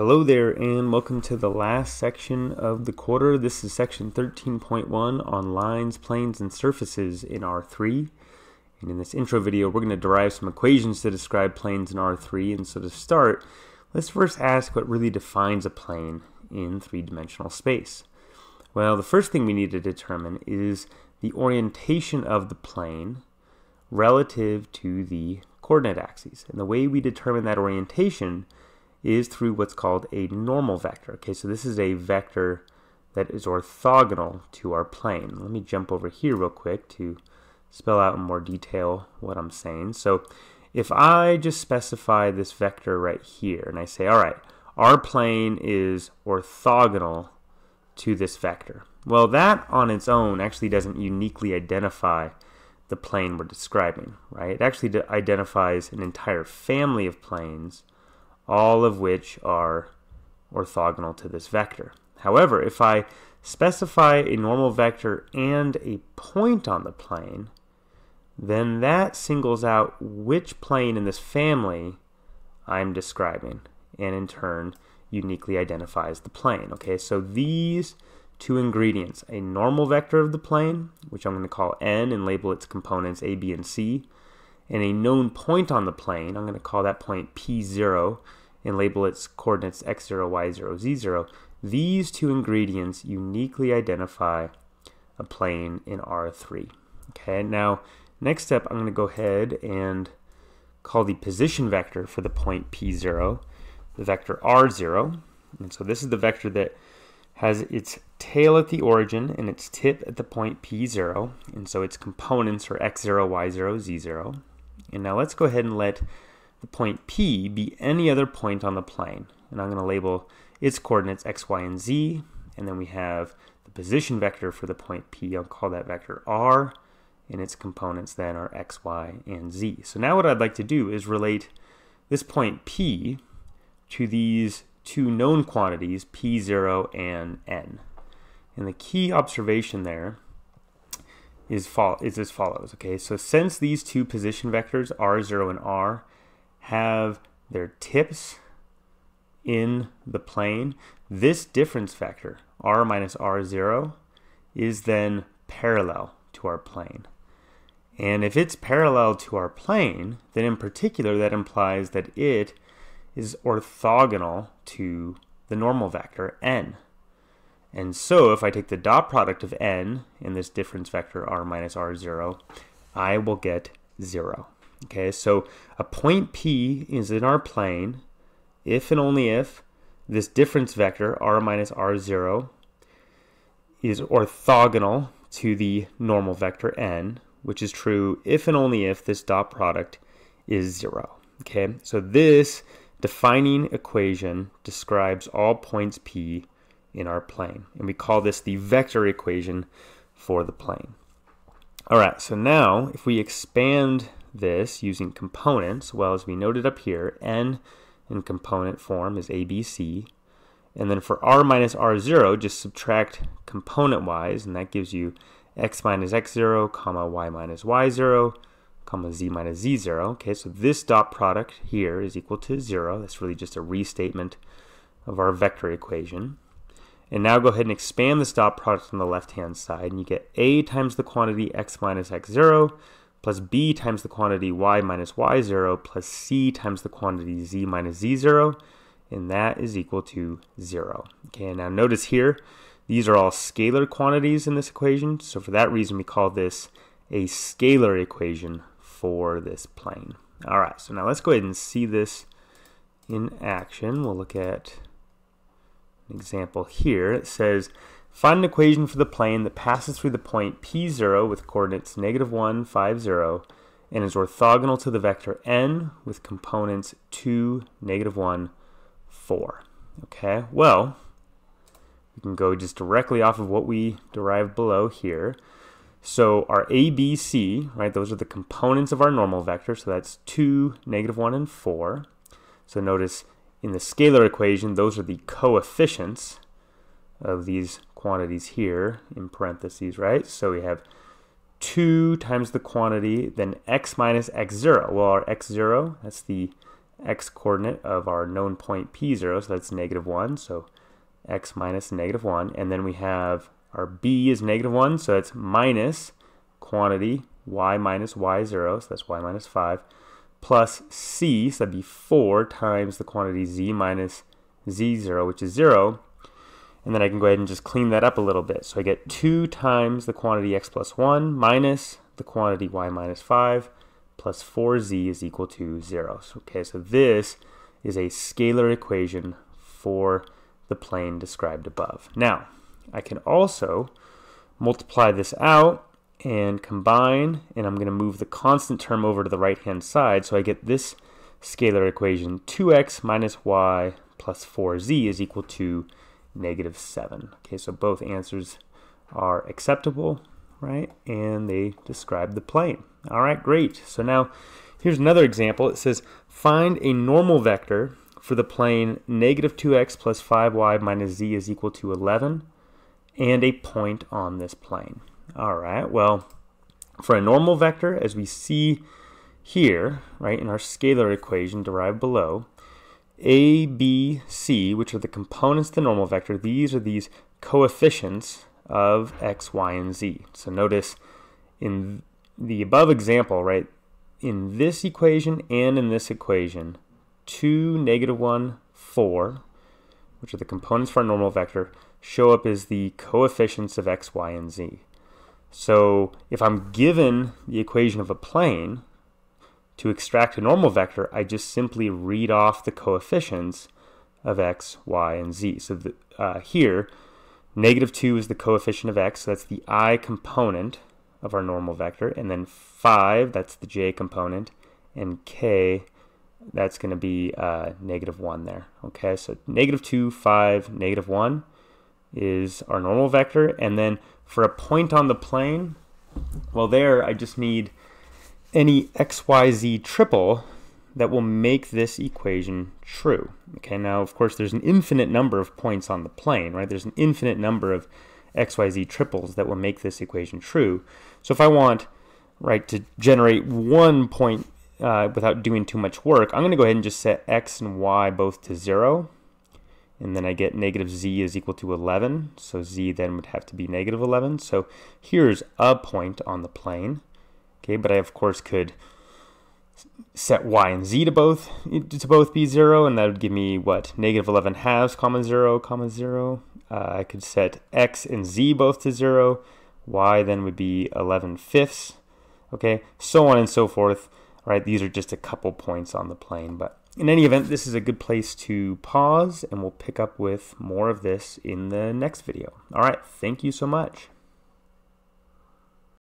Hello there and welcome to the last section of the quarter. This is section 13.1 on lines, planes, and surfaces in R3. And in this intro video, we're going to derive some equations to describe planes in R3. And so to start, let's first ask what really defines a plane in three-dimensional space. Well, the first thing we need to determine is the orientation of the plane relative to the coordinate axes. And the way we determine that orientation is through what's called a normal vector. Okay, so this is a vector that is orthogonal to our plane. Let me jump over here real quick to spell out in more detail what I'm saying. So if I just specify this vector right here and I say, all right, our plane is orthogonal to this vector. Well, that on its own actually doesn't uniquely identify the plane we're describing, right? It actually identifies an entire family of planes all of which are orthogonal to this vector. However, if I specify a normal vector and a point on the plane, then that singles out which plane in this family I'm describing, and in turn uniquely identifies the plane. Okay, so these two ingredients, a normal vector of the plane, which I'm going to call n and label its components a, b, and c, and a known point on the plane, I'm going to call that point p0, and label its coordinates x0, y0, z0, these two ingredients uniquely identify a plane in R3. Okay, now next step I'm going to go ahead and call the position vector for the point P0 the vector R0. And so this is the vector that has its tail at the origin and its tip at the point P0. And so its components are x0, y0, z0. And now let's go ahead and let the point P be any other point on the plane. And I'm going to label its coordinates x, y, and z. And then we have the position vector for the point P. I'll call that vector R. And its components then are x, y, and z. So now what I'd like to do is relate this point P to these two known quantities, P0 and N. And the key observation there is, is as follows. Okay, so since these two position vectors, R0 and R, have their tips in the plane, this difference vector, r minus r0, is then parallel to our plane. And if it's parallel to our plane, then in particular that implies that it is orthogonal to the normal vector n. And so if I take the dot product of n in this difference vector r minus r0, I will get 0. Okay, so a point P is in our plane if and only if this difference vector, r minus r0, is orthogonal to the normal vector n, which is true if and only if this dot product is 0. Okay, so this defining equation describes all points P in our plane, and we call this the vector equation for the plane. All right, so now if we expand this using components, well, as we noted up here, n in component form is ABC. And then for r minus r0, just subtract component-wise, and that gives you x minus x0, comma y minus y0, comma z minus z0. Okay, so this dot product here is equal to 0. That's really just a restatement of our vector equation. And now go ahead and expand this dot product on the left-hand side, and you get a times the quantity x minus x0 plus b times the quantity y minus y0 plus c times the quantity z minus z0, and that is equal to 0. Okay, now notice here, these are all scalar quantities in this equation, so for that reason we call this a scalar equation for this plane. All right, so now let's go ahead and see this in action. We'll look at an example here. It says Find an equation for the plane that passes through the point P0 with coordinates negative 1, 5, 0, and is orthogonal to the vector n with components 2, negative 1, 4. Okay, well, we can go just directly off of what we derived below here. So our ABC, right, those are the components of our normal vector, so that's 2, negative 1, and 4. So notice in the scalar equation, those are the coefficients of these quantities here in parentheses, right? So we have 2 times the quantity, then x minus x0. Well, our x0, that's the x coordinate of our known point p0, so that's negative 1, so x minus negative 1. And then we have our b is negative 1, so it's minus quantity y minus y0, so that's y minus 5, plus c, so that'd be 4 times the quantity z minus z0, which is 0. And then I can go ahead and just clean that up a little bit. So I get 2 times the quantity x plus 1 minus the quantity y minus 5 plus 4z is equal to 0. So, okay, so this is a scalar equation for the plane described above. Now, I can also multiply this out and combine, and I'm going to move the constant term over to the right-hand side, so I get this scalar equation, 2x minus y plus 4z is equal to negative 7. Okay, so both answers are acceptable, right? And they describe the plane. All right, great. So now here's another example. It says find a normal vector for the plane negative 2x plus 5y minus z is equal to 11 and a point on this plane. All right, well, for a normal vector, as we see here, right, in our scalar equation derived below, a, B, C, which are the components of the normal vector, these are these coefficients of x, y, and z. So notice in the above example, right, in this equation and in this equation, 2, negative 1, 4, which are the components for our normal vector, show up as the coefficients of x, y, and z. So if I'm given the equation of a plane, to extract a normal vector, I just simply read off the coefficients of x, y, and z. So the, uh, here, negative 2 is the coefficient of x, so that's the i component of our normal vector, and then 5, that's the j component, and k, that's going to be uh, negative 1 there. Okay, so negative 2, 5, negative 1 is our normal vector, and then for a point on the plane, well there I just need any xyz triple that will make this equation true. Okay, now of course there's an infinite number of points on the plane, right? There's an infinite number of xyz triples that will make this equation true. So if I want, right, to generate one point uh, without doing too much work, I'm going to go ahead and just set x and y both to 0. And then I get negative z is equal to 11. So z then would have to be negative 11. So here's a point on the plane. Okay, but I of course could set y and z to both to both be zero, and that would give me what negative 11 halves, comma zero, comma zero. Uh, I could set x and z both to zero. Y then would be 11 fifths. Okay, so on and so forth. Right, these are just a couple points on the plane, but in any event, this is a good place to pause, and we'll pick up with more of this in the next video. All right, thank you so much.